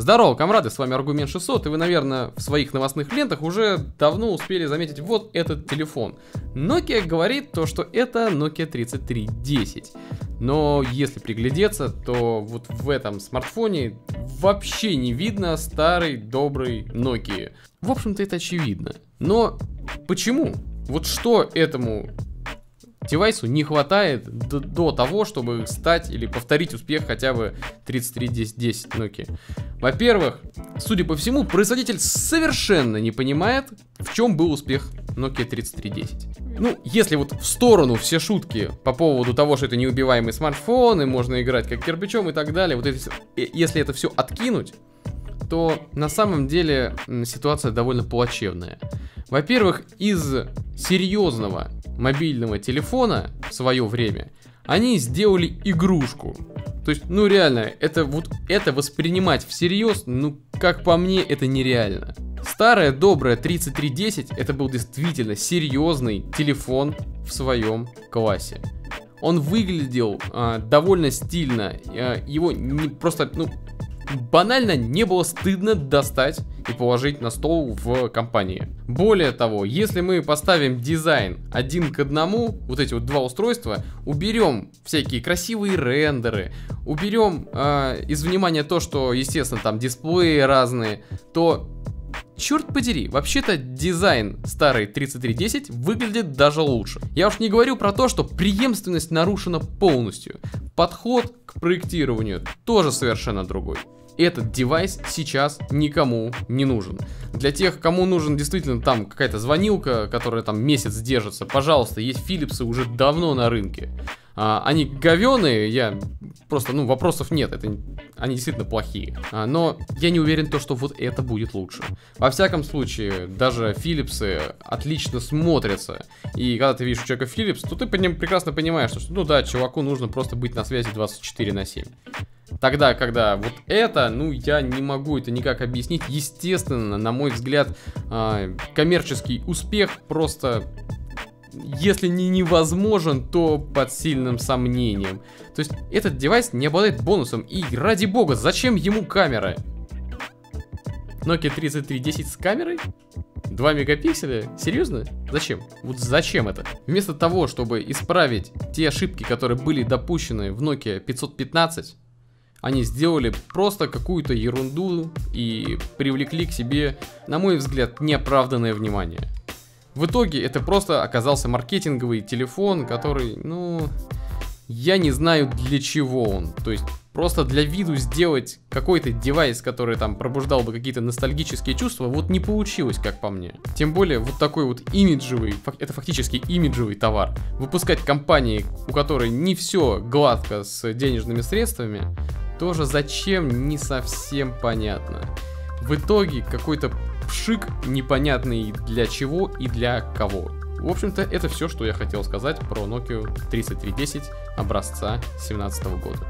Здорово, комрады, с вами Аргумент 600, и вы, наверное, в своих новостных лентах уже давно успели заметить вот этот телефон. Nokia говорит то, что это Nokia 3310. Но если приглядеться, то вот в этом смартфоне вообще не видно старый добрый Nokia. В общем-то это очевидно. Но почему? Вот что этому девайсу не хватает до, до того, чтобы стать или повторить успех хотя бы 3310 Nokia. Во-первых, судя по всему, производитель совершенно не понимает, в чем был успех Nokia 3310. Ну, если вот в сторону все шутки по поводу того, что это неубиваемый смартфон, и можно играть как кирпичом и так далее, вот это, э, если это все откинуть, то на самом деле ситуация довольно плачевная. Во-первых, из серьезного мобильного телефона в свое время они сделали игрушку. То есть, ну реально, это вот это воспринимать всерьез, ну как по мне, это нереально. Старая добрая 3310 это был действительно серьезный телефон в своем классе. Он выглядел э, довольно стильно, э, его не просто, ну банально не было стыдно достать и положить на стол в компании. Более того, если мы поставим дизайн один к одному, вот эти вот два устройства, уберем всякие красивые рендеры, уберем э, из внимания то, что, естественно, там дисплеи разные, то черт подери, вообще-то дизайн старой 3310 выглядит даже лучше. Я уж не говорю про то, что преемственность нарушена полностью. Подход к проектированию тоже совершенно другой этот девайс сейчас никому не нужен. Для тех, кому нужен действительно там какая-то звонилка, которая там месяц держится, пожалуйста, есть Philips уже давно на рынке. А, они говеные, я просто, ну, вопросов нет, это, они действительно плохие. А, но я не уверен, то, что вот это будет лучше. Во всяком случае, даже Philips отлично смотрятся. И когда ты видишь у человека Philips, то ты по ним прекрасно понимаешь, что, ну да, чуваку нужно просто быть на связи 24 на 7. Тогда, когда вот это, ну, я не могу это никак объяснить. Естественно, на мой взгляд, э, коммерческий успех просто если не невозможен, то под сильным сомнением. То есть этот девайс не обладает бонусом, и ради бога, зачем ему камера? Nokia 3310 с камерой? 2 мегапикселя? Серьезно? Зачем? Вот зачем это? Вместо того, чтобы исправить те ошибки, которые были допущены в Nokia 515, они сделали просто какую-то ерунду и привлекли к себе, на мой взгляд, неоправданное внимание. В итоге это просто оказался маркетинговый телефон, который, ну, я не знаю для чего он. То есть просто для виду сделать какой-то девайс, который там пробуждал бы какие-то ностальгические чувства, вот не получилось, как по мне. Тем более вот такой вот имиджевый, это фактически имиджевый товар. Выпускать компании, у которой не все гладко с денежными средствами, тоже зачем, не совсем понятно. В итоге какой-то пшик непонятный для чего и для кого. В общем-то, это все, что я хотел сказать про Nokia 3310 образца 2017 года.